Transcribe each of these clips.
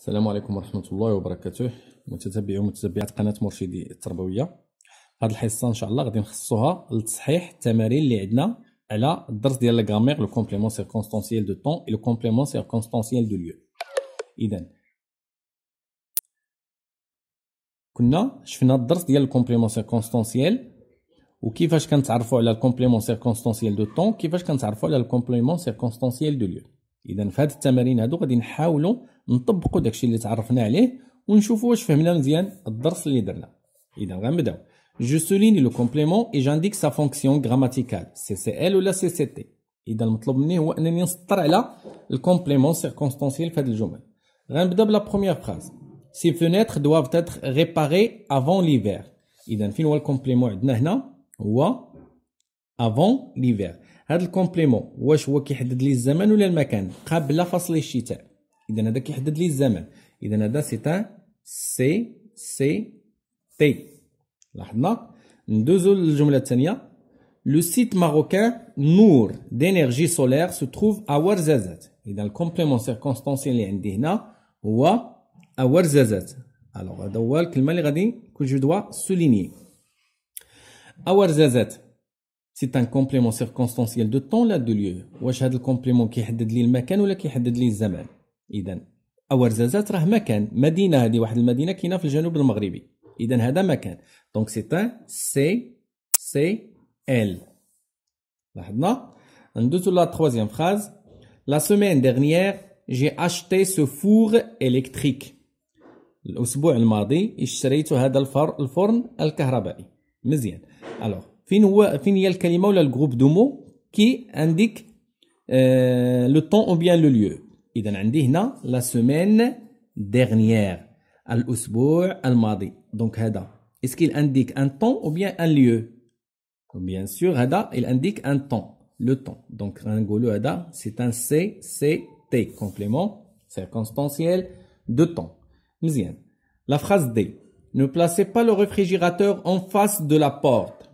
السلام عليكم ورحمة الله وبركاته. متتبعي ومتتبعات قناة مرشدي التربوية. هاد الحصة إن شاء الله غادي نخصوها لتصحيح التمارين اللي عندنا على الدرس ديال لا غرامير لو كومبليمون سيركونستانسييل دو طون لو كومبليمون سيركونستانسييل دو ليو إذا كنا شفنا الدرس ديال الكومبليمون سيركونستانسييل وكيفاش كنتعرفوا على الكومبليمون سيركونستانسييل دو طون كيفاش كنتعرفوا على الكومبليمون سيركونستانسييل دو ليو اذا في هاد التمارين هادو غادي نحاولوا نطبقوا داكشي اللي تعرفنا عليه ونشوفوا واش فهمنا مزيان الدرس اللي درنا. إذا غنبداو. جو سوليني لو كومبليمون اي جانديك سا فونكسيون غراماتيكال سي سي ال ولا سي سي تي إذا المطلوب مني هو أنني نسطر على الكومبليمون سيركونستانسييل في هاد الجمل. غنبدأ بلا بروميير فراز سي فينيتر دوافت اتر ريباري افون ليفير إذا فين هو الكومبليمون عندنا هنا؟ هو افون ليفير هذا الكومبليمون واش هو كيحدد لي الزمن ولا المكان؟ قبل فصل الشتاء. إذا هذا كيحدد لي الزمن. إذا هذا سي ان سي سي تي. لاحظنا؟ ندوزو للجملة الثانية. لو سيت ماروكان نور دينيرجي سولير سو تروف ا ورزازات إذا الكومبليمون سيركونستانسيال اللي عندي هنا هو ا ورزازات الوغ هذا هو الكلمة اللي غادي كو جو دوا سوليني ا ورزازات سي ان كومبليمون سيركونستانسيال دو طون لا دو ليو واش هذا الكومبليمون كيحدد لي المكان ولا كيحدد لي الزمان اذا اورزازات راه مكان مدينة هذه واحد المدينة كاينة في الجنوب المغربي. اذا هذا مكان. دونك سي ان سي سي ال لاحظنا؟ ندوزو لا تروازيام فراز. لا سيمين ديرنيير جي اشتي سو فور الكتريك الأسبوع الماضي اشتريت هذا الفر الفرن الكهربائي. مزيان. الوغ فين هو فين هي الكلمة ولا الجروب دو مو كي عندك لو طون أو بيان لو ليو اذا عندي هنا لا سيمين ديرنيير الاسبوع الماضي دونك هذا اسكيل انديك ان طون او بيان ان ليو بيان سور هذا il indique un temps le temps donc غنقولوا هذا c'est un C C T complément circonstanciel de temps مزيان la phrase D ne placez pas le réfrigérateur en face de la porte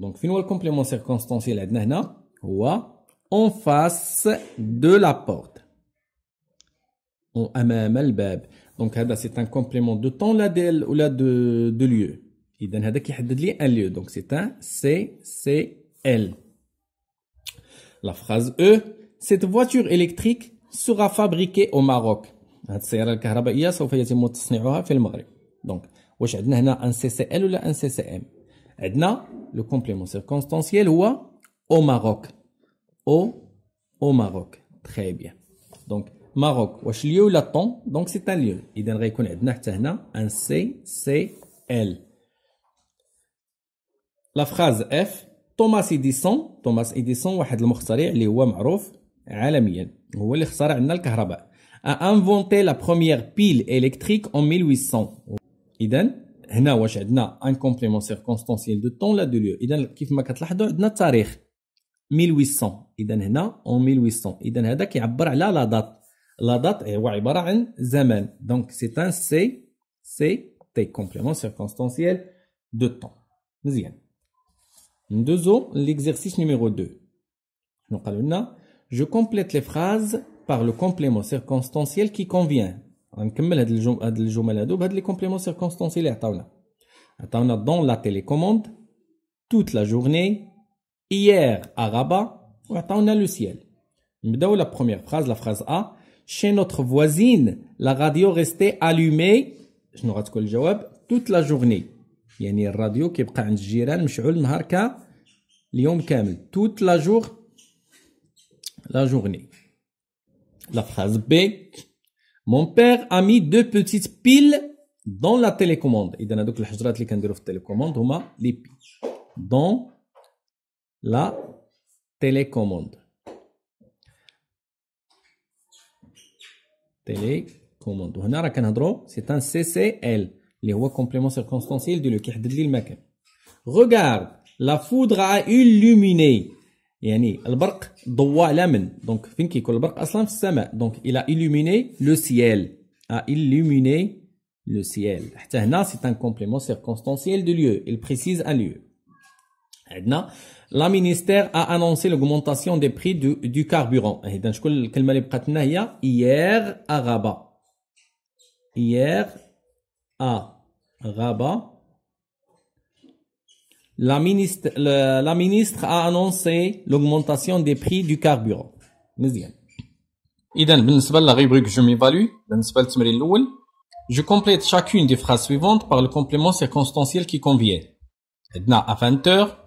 donc فين هو الكومبليمون سيركونستانسيال عندنا هنا هو en face de la porte امام الباب دونك هذا سي ان كومبليمون دو طون لا ديال ولا دو دو ليو اذا هذا كيحدد لي ان ليو دونك سي ان سي سي ال لا فراز او cette voiture électrique sera fabriquée au Maroc هاد السيارة الكهربائية سوف يتم تصنيعها في المغرب دونك واش عندنا هنا ان سي سي ال ولا ان سي سي ام عندنا لو كومبليمون سيركونستانسيال هو au Maroc au au Maroc très bien دونك ماروك واش ليو ولا طون دونك سي ان ليو اذا غيكون عندنا حتى هنا ان سي سي ال لا فراز اف توماس ايديسون توماس ايديسون واحد المخترع اللي هو معروف عالميا هو اللي اخترع لنا الكهرباء a inventé la première pile électrique en 1800 اذا هنا واش عندنا ان كومبليمون سيركونستانسيال دو طون لا دو ليو اذا كيف ما كتلاحظوا عندنا التاريخ 1800 اذا هنا en 1800 اذا هذا كيعبر على لا دات لا دات هو عباره عن زمان دونك سي ان سي سي تي كومبليمون سيركونستانسيال دو طون مزيان ندوزو ليكزرسيس نيميرو 2 شنو قالوا لنا جو كومبليت لي فراز بار لو كومبليمون سيركونستانسيال كي كونفيان غنكمل هاد الجمل هاد الجمل هادو بهاد لي كومبليمون سيركونستانسيال اللي عطاونا عطاونا دون لا تيليكوموند توت لا جورني hier à Rabat وعطاونا لو سيال نبداو لا بروميير فراز لا فراز ا Chez notre voisine, la radio restait allumée شنو غتكون الجواب toute la journée يعني الراديو كيبقى عند الجيران مشعول النهار كا اليوم كامل toute la jour la journée la phrase B mon père a mis deux petites piles dans la télécommande اذا هذوك الحجرات اللي كنديرو في التليكوموند هما لي بي dans la télécommande télécommande وهنا راه كنهضروا سي ان سي سي ال اللي هو كومبليمون سيركونستانسيال ديالو كيحدد لي المكان regarde la foudre a illuminé يعني البرق ضوى على من دونك فين كيكون البرق اصلا في السماء دونك الى illuminé لو سيال a illuminé لو سيال حتى هنا سي ان كومبليمون سيركونستانسيال دو ليو il précise un lieu عندنا لا مينيستير ا انونسي l'augmentation des prix du, du carburant اذا شكون الكلمه اللي بقات لنا هي hier à Rabat hier à Rabat, la ministre, la ministre a annoncé l'augmentation des prix du carburant. مزيان. إذا بالنسبة la rubrique je m'évalue بالنسبة للتمرين الأول je complète chacune des phrases suivantes par le complément circonstanciel qui convient. عندنا à 20 heures,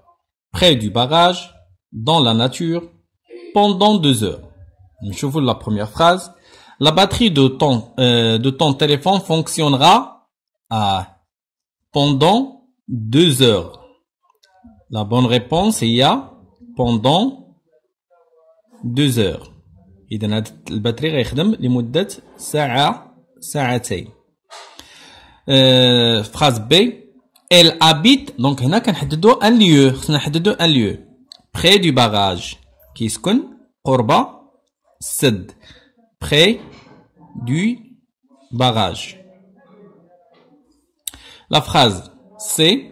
près du barrage, dans la nature, pendant deux heures. Je vous la première phrase. La batterie de ton, euh, de ton téléphone fonctionnera à pendant deux heures. La bonne réponse est يا pendant deux heures. إذا هاد الباتري غيخدم لمدة ساعة ساعتين. Euh, phrase B. Elle habite donc هنا كنحددو un lieu خصنا نحددو un lieu près du barrage كيسكن قرب السد près du barrage. La phrase C.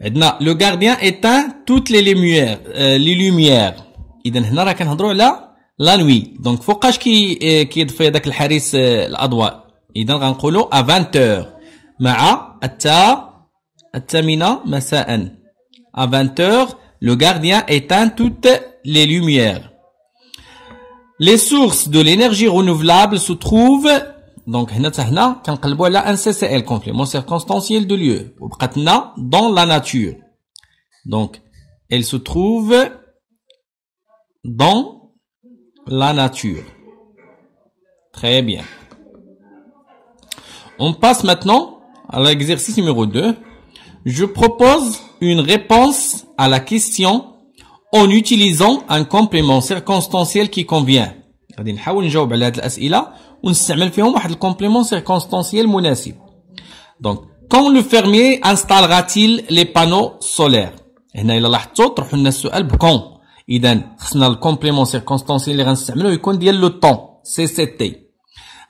Le gardien éteint toutes les lumières. Euh, les lumières. إذا هنا راه كنهضروا على لا نوي دونك فوقاش كي كيطفي داك الحريص الاضواء اذا غنقولوا ا 20 مع التاء الثامنه مساء ا 20 le gardien éteint toutes les lumières les sources de l'énergie renouvelable se trouvent donc هنا حتى هنا كنقلبوا على ان سي سي ال complément circonstanciel de lieu وبقات لنا dans la nature donc elle se trouve dans la nature très bien on passe maintenant à l'exercice numéro 2 je propose une réponse à la question en utilisant un complément circonstanciel qui convient غادي نحاول نجاوب على هذه الاسئله ونستعمل فيهم واحد الكومبليمون سيركونستانسيال مناسب دونك quand le fermier installera-t-il les panneaux solaires هنا الا لاحظتوا طرحوا لنا السؤال بكون اذا خصنا الكومبليمون سيركونستانسيال اللي غنستعملو يكون ديال لو طون سي سي تي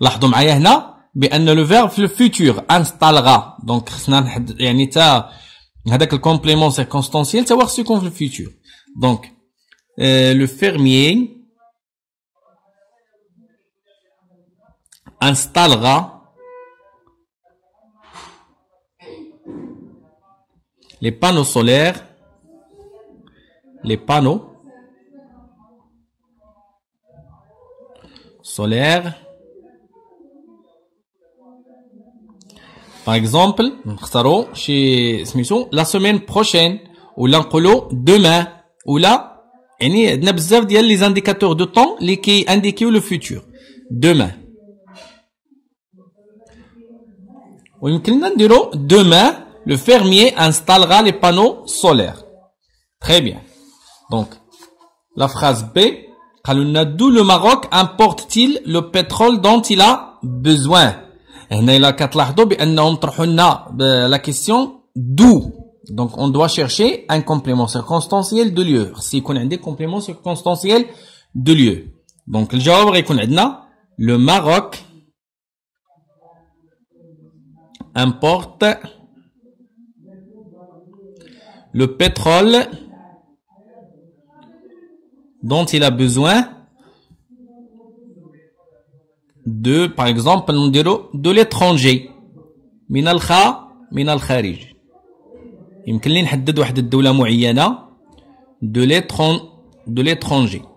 لاحظوا معايا هنا بان لو فيرب في الفيتور انستالغا دونك خصنا نحد يعني تا هذاك الكومبليمون سيركونستانسيال تا هو خصو يكون في الفيتور دونك لو فيرميي installera les panneaux solaires, les panneaux solaires. Par exemple, chez la semaine prochaine ou l'encolot demain ou là يعني عندنا بزاف ديال les indicateurs de temps اللي كي le futur demain demain le fermier installera les panneaux solaires très bien donc la phrase B d'où le Maroc importe-t-il le pétrole dont il a besoin La question d'où. Donc on doit chercher un complément circonstanciel de lieu. Si on a des compléments circonstanciels de lieu. Donc le Maroc importe le pétrole dont il a besoin de, par exemple, de l'étranger. من الخا من الخارج. يمكن لي نحدد واحد الدولة معينة de l'étranger.